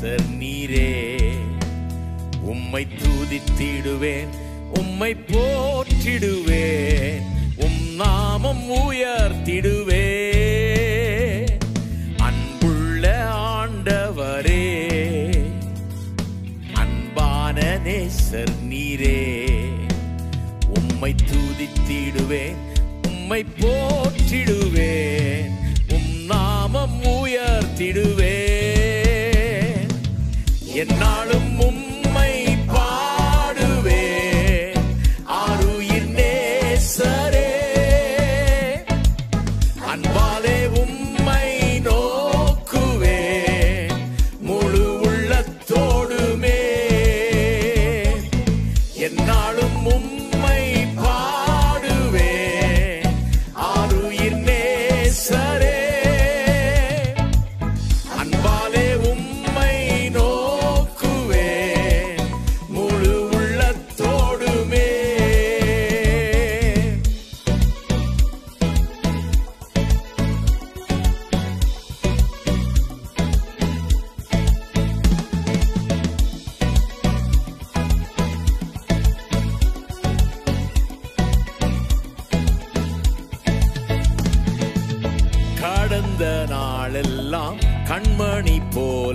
நேசர் நீரே. உம்மை தூதித்திடுவேன் உம்மை போற்றிடுவேன் உம் நாமம் உயர்த்திடுவே அன்புள்ள ஆண்டவரே அன்பான நேசர் நீரே. உம்மை தூதித்திடுவேன் உம்மை போற்றிடுவேன் உம் நாமம் உயர்த்திடுவேன்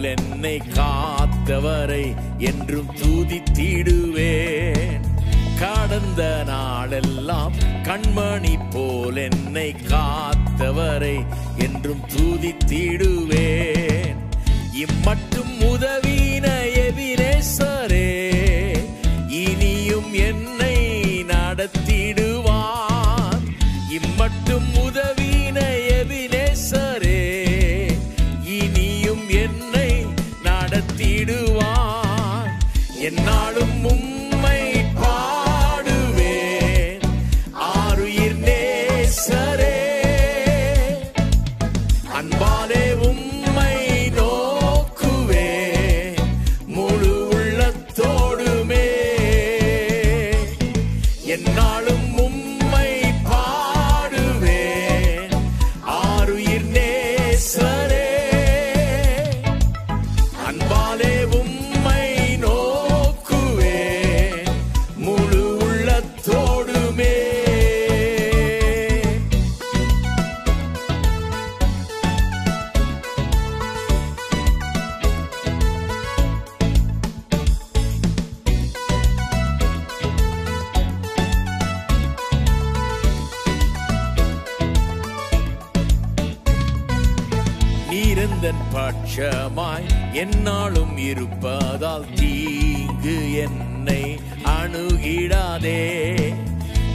போல் என்னை காத்தவரை என்றும் துதித்திடுவேன். கடந்த நாளெல்லாம் கண்மணி போல் என்னை காத்தவரை என்றும் துதித்திடுவேன். இம்மட்டும் என்னாலும் பட்சமாய் என்னாலும் இருப்பதால் தீங்கு என்னை அணுகிடாதே.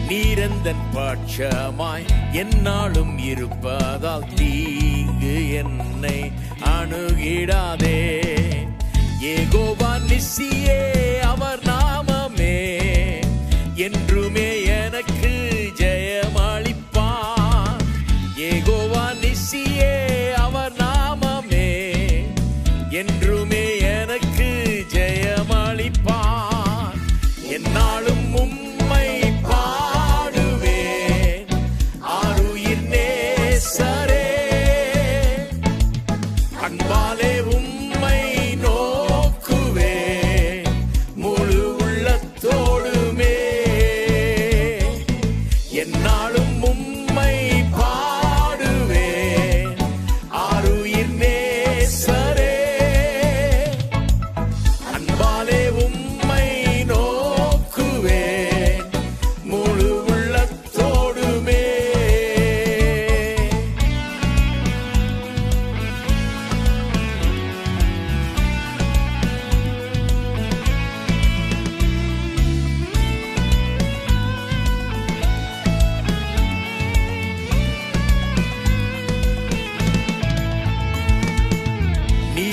நீரந்தன் பட்சமாய் என்னாலும் இருப்பதால் தீங்கு என்னை அணுகிடாதே. ஏகோபா நிசியே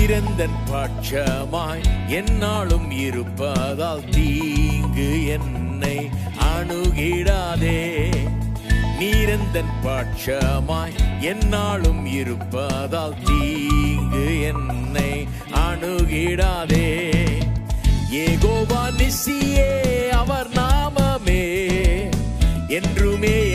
நீரந்தன் பட்சமாய் என்னாலும் இருப்பதால் தீங்கு என்னை அணுகிடாதே. நீரந்தன் பட்சமாய் என்னாலும் இருப்பதால் தீங்கு என்னை அணுகிடாதே. ஏகோவா நிசியே அவர் நாமமே. என்றுமே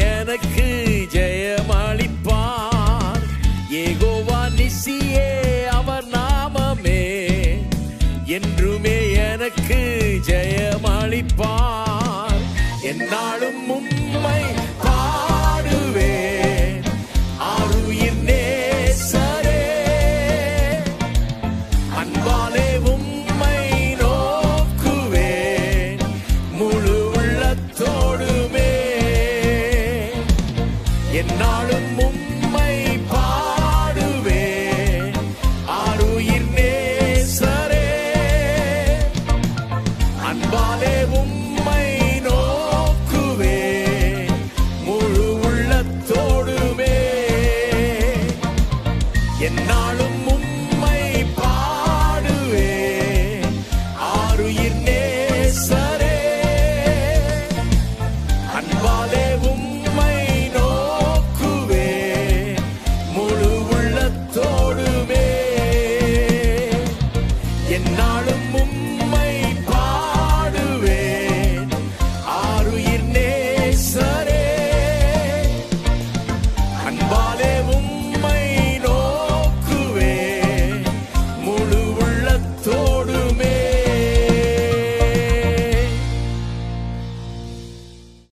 என்னாலும் உம்மை